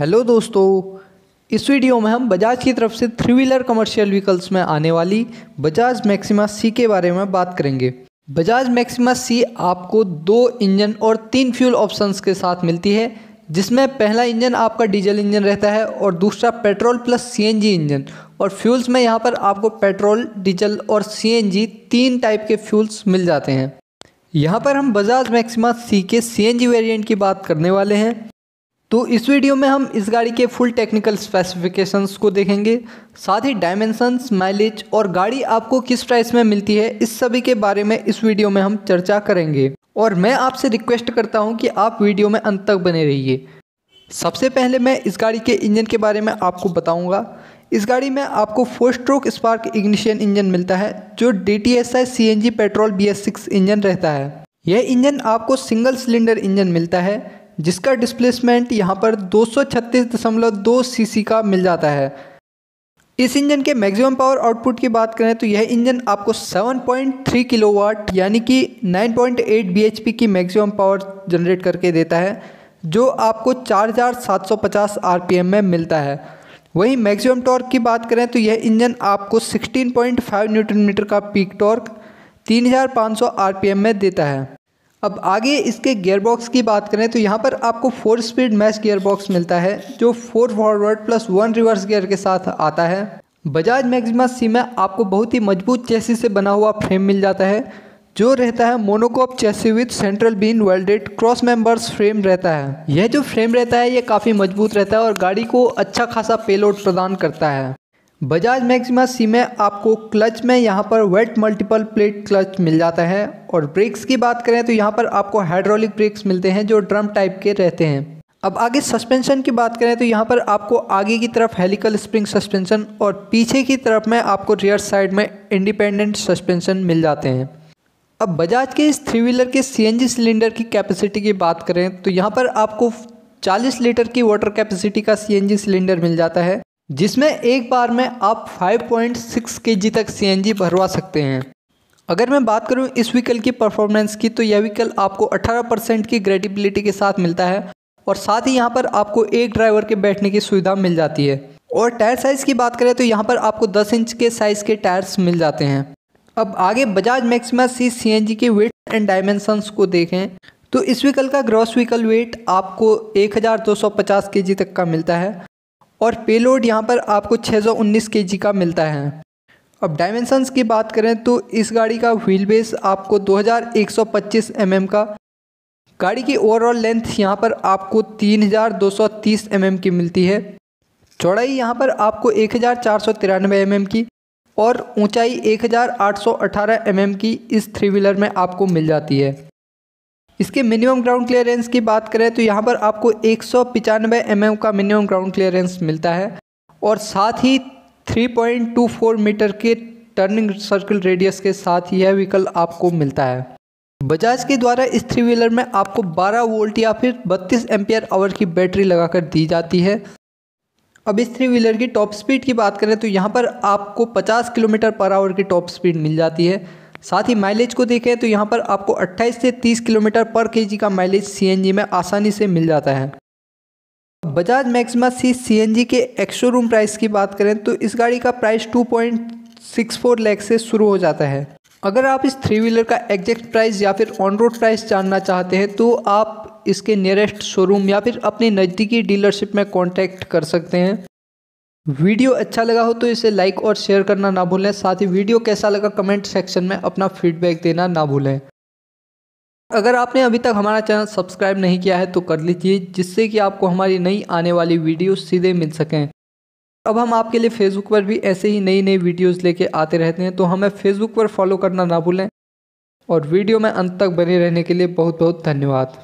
Hello दोस्तों, इस video में हम बजाज की तरफ़ से थ्री व्हीलर कमर्शियल व्हीकल्स में आने वाली बजाज मैक्सिमा सी के बारे में बात करेंगे। बजाज मैक्सिमा सी आपको दो इंजन और तीन फ्यूल ऑप्शंस के साथ मिलती है, जिसमें पहला इंजन आपका डीजल इंजन रहता है और दूसरा पेट्रोल प्लस सीएनजी इंजन। और फ्यूल्स में यहाँ पर आपको पेट्रोल, डीजल और सीएनजी तीन टाइप के फ्यूल्स मिल जाते हैं। यहाँ पर हम बजाज मैक्सिमा सी के सीएनजी वेरिएंट की बात करने वाले हैं। तो इस वीडियो में हम इस गाड़ी के फुल टेक्निकल स्पेसिफिकेशंस को देखेंगे, साथ ही डायमेंशंस माइलेज और गाड़ी आपको किस प्राइस में मिलती है, इस सभी के बारे में इस वीडियो में हम चर्चा करेंगे। और मैं आपसे रिक्वेस्ट करता हूँ कि आप वीडियो में अंत तक बने रहिए। सबसे पहले मैं इस गाड़ी के इंजन के बारे में आपको बताऊँगा। इस गाड़ी में आपको four stroke spark ignition engine मिलता है, जो D T S I C N G petrol B S six engine रहता है। यह इंजन आपको सिंगल सिलेंडर इंजन मिलता है जिसका डिस्प्लेसमेंट यहाँ पर दो सीसी का मिल जाता है। इस इंजन के मैक्सिमम पावर आउटपुट की बात करें तो यह इंजन आपको 7.3 किलोवाट यानी कि 9.8 बीएचपी की मैक्सिमम पावर जनरेट करके देता है, जो आपको 4750 आरपीएम में मिलता है। वहीं मैक्सिमम टॉर्क की बात करें तो यह इंजन आपको 16.5 न्यूटन मीटर का पीक टॉर्क 3500 आरपीएम में देता है। अब आगे इसके गियरबॉक्स की बात करें तो यहाँ पर आपको फोर स्पीड मैच गियरबॉक्स मिलता है, जो four forward plus one reverse gear के साथ आता है। बजाज मैक्सिमा सी में आपको बहुत ही मज़बूत चेसी से बना हुआ फ्रेम मिल जाता है, जो रहता है monocoque chassis with central beam welded cross members frame रहता है। यह जो फ्रेम रहता है ये काफ़ी मज़बूत रहता है और गाड़ी को अच्छा खासा पेलोड प्रदान करता है। बजाज मैक्सिमा सी में आपको क्लच में यहाँ पर वेट मल्टीपल प्लेट क्लच मिल जाता है। और ब्रेक्स की बात करें तो यहाँ पर आपको हाइड्रोलिक ब्रेक्स मिलते हैं जो ड्रम टाइप के रहते हैं। अब आगे सस्पेंशन की बात करें तो यहाँ पर आपको आगे की तरफ़ हेलिकल स्प्रिंग सस्पेंशन और पीछे की तरफ़ में आपको रियर साइड में इंडिपेंडेंट सस्पेंशन मिल जाते हैं। अब बजाज के इस थ्री व्हीलर के सीएनजी सिलेंडर की कैपेसिटी की बात करें तो यहाँ पर आपको 40 लीटर की वाटर कैपेसिटी का सीएनजी सिलेंडर मिल जाता है। जिसमें एक बार में आप 5.6 केजी तक सीएनजी भरवा सकते हैं। अगर मैं बात करूँ इस व्हीकल की परफॉर्मेंस की तो यह व्हीकल आपको 18 परसेंट की ग्रेडिबिलिटी के साथ मिलता है और साथ ही यहाँ पर आपको एक ड्राइवर के बैठने की सुविधा मिल जाती है। और टायर साइज़ की बात करें तो यहाँ पर आपको 10 इंच के साइज़ के टायर्स मिल जाते हैं। अब आगे Bajaj Maxima C C N G के वेट एंड डायमेंशंस को देखें तो इस व्हीकल का ग्रॉस व्हीकल वेट आपको 1250 केजी तक का मिलता है। और पेलोड यहाँ पर आपको 619 केजी का मिलता है। अब डायमेंशंस की बात करें तो इस गाड़ी का व्हील बेस आपको 2125 mm का। गाड़ी की ओवरऑल लेंथ यहाँ पर आपको 3230 mm की मिलती है। चौड़ाई यहाँ पर आपको एक हज़ार mm की और ऊंचाई 1818 mm की इस थ्री व्हीलर में आपको मिल जाती है। इसके मिनिमम ग्राउंड क्लियरेंस की बात करें तो यहाँ पर आपको एक सौ mm का मिनिमम ग्राउंड क्लियरेंस मिलता है और साथ ही 3.24 मीटर के टर्निंग सर्कल रेडियस के साथ यह व्हीकल आपको मिलता है। बजाज के द्वारा इस थ्री व्हीलर में आपको 12 वोल्ट या फिर 32 एम्पियर आवर की बैटरी लगाकर दी जाती है। अब इस थ्री व्हीलर की टॉप स्पीड की बात करें तो यहाँ पर आपको 50 किलोमीटर पर आवर की टॉप स्पीड मिल जाती है। साथ ही माइलेज को देखें तो यहाँ पर आपको 28 से 30 किलोमीटर पर केजी का माइलेज सीएनजी में आसानी से मिल जाता है। बजाज मैक्सिमा सी सीएनजी के एक्सोरूम प्राइस की बात करें तो इस गाड़ी का प्राइस 2.64 लाख से शुरू हो जाता है। अगर आप इस थ्री व्हीलर का एग्जैक्ट प्राइस या फिर ऑन रोड प्राइस जानना चाहते हैं तो आप इसके नियरेस्ट शोरूम या फिर अपने नज़दीकी डीलरशिप में कॉन्टैक्ट कर सकते हैं। वीडियो अच्छा लगा हो तो इसे लाइक और शेयर करना ना भूलें। साथ ही वीडियो कैसा लगा कमेंट सेक्शन में अपना फीडबैक देना ना भूलें। अगर आपने अभी तक हमारा चैनल सब्सक्राइब नहीं किया है तो कर लीजिए, जिससे कि आपको हमारी नई आने वाली वीडियो सीधे मिल सकें। अब हम आपके लिए फेसबुक पर भी ऐसे ही नई नई वीडियोस लेके आते रहते हैं तो हमें फेसबुक पर फॉलो करना ना भूलें। और वीडियो में अंत तक बने रहने के लिए बहुत बहुत धन्यवाद।